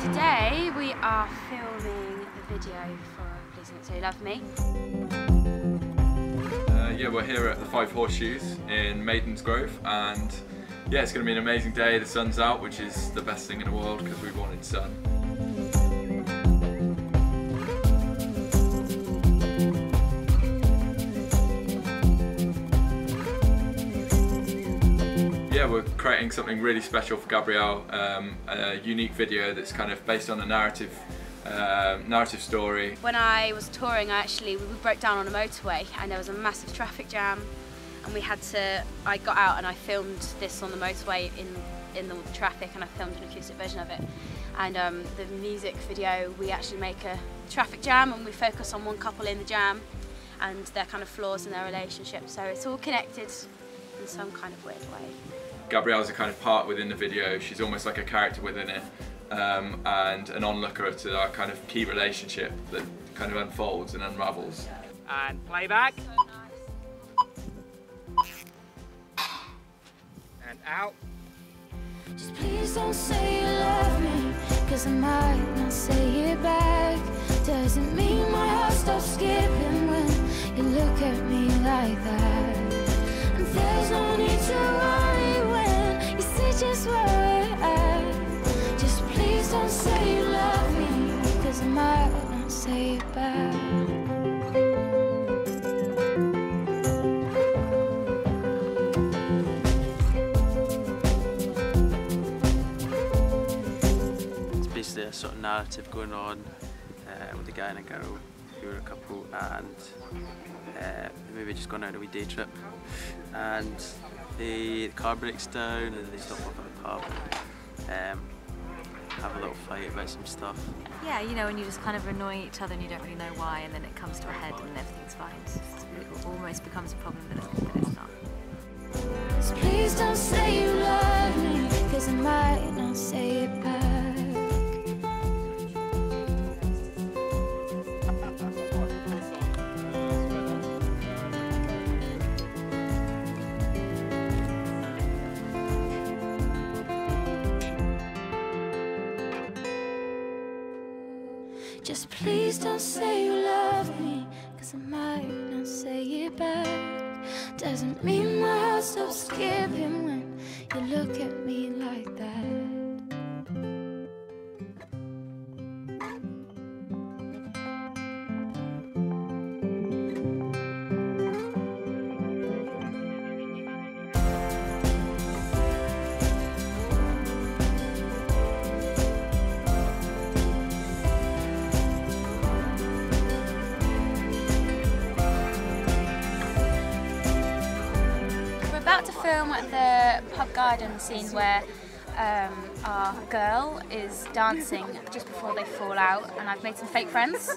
Today we are filming the video for Please Don't Say Love Me. Uh, yeah, we're here at the Five Horseshoes in Maidens Grove, and yeah, it's going to be an amazing day. The sun's out, which is the best thing in the world because we wanted sun. Yeah, we're creating something really special for Gabrielle, um, a unique video that's kind of based on a narrative, um narrative story. When I was touring, I actually we broke down on a motorway and there was a massive traffic jam, and we had to. I got out and I filmed this on the motorway in in the traffic, and I filmed an acoustic version of it. And um, the music video, we actually make a traffic jam and we focus on one couple in the jam and their kind of flaws in their relationship. So it's all connected in some kind of weird way. Gabrielle's a kind of part within the video. She's almost like a character within it, um, and an onlooker to our kind of key relationship that kind of unfolds and unravels. And playback. And out. Just please don't say you love me, cause I might not say it back. Doesn't mean my heart stops skipping when you look at me like that. It's basically a sort of narrative going on uh, with a guy and a girl who are a couple and uh, maybe just gone out on a wee day trip. And the, the car breaks down and they stop off at the pub. Um, have a little fight about some stuff Yeah, you know, when you just kind of annoy each other and you don't really know why, and then it comes to a head and everything's fine. It almost becomes a problem, but it's, not. Just please don't say Just please don't say you love me, cause I might not say it back. Doesn't mean my heart stops skipping when you look at me like that. About to film the pub garden scene where um, our girl is dancing just before they fall out, and I've made some fake friends.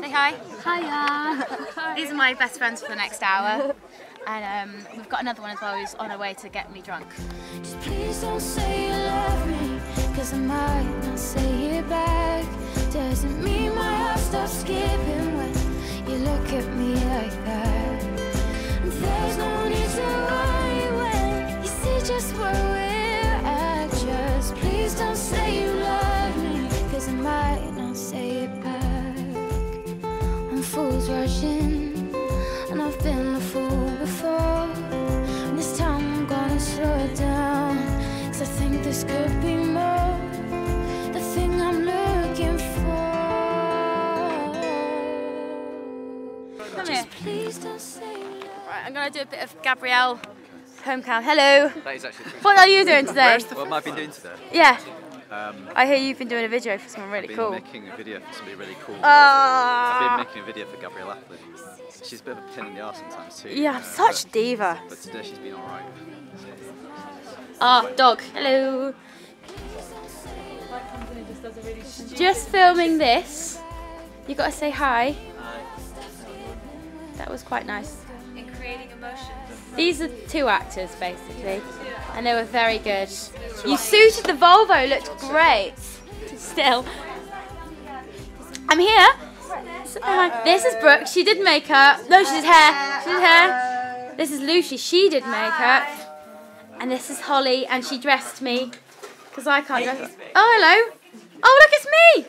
Say hi. Hiya. These are my best friends for the next hour. And um, we've got another one as well who's on her way to get me drunk. Just please don't say you love me, cause I might not say it back. Doesn't mean my heart stops skipping when you look at me like that. I'm fools rushing, and I've been a fool before. And this time I'm gonna slow it down, cause I think this could be more. The thing I'm looking for. Come here. Please don't say you Right, I'm going to do a bit of Gabrielle home cam. Hello. That is actually What are you doing today? What have I been doing today? Yeah. Um, I hear you've been doing a video for someone really I've been cool. making a video for somebody really cool. I've Ah. been making a video for Gabrielle. She's a bit of a pain in the arse sometimes too. Yeah, I'm uh, such but, diva. but today she's been alright. Ah, dog. Hello. Just filming this. You gotta say hi. That was quite nice. In creating emotions. These are two actors basically, and they were very good. You suited the Volvo, looked great. Still, I'm here Uh, this is Brooke. She did makeup. No, she did hair. She did hair. This is Lucy. She did makeup. And this is Holly, and she dressed me because I can't dress. Oh, hello. Oh, look, it's me.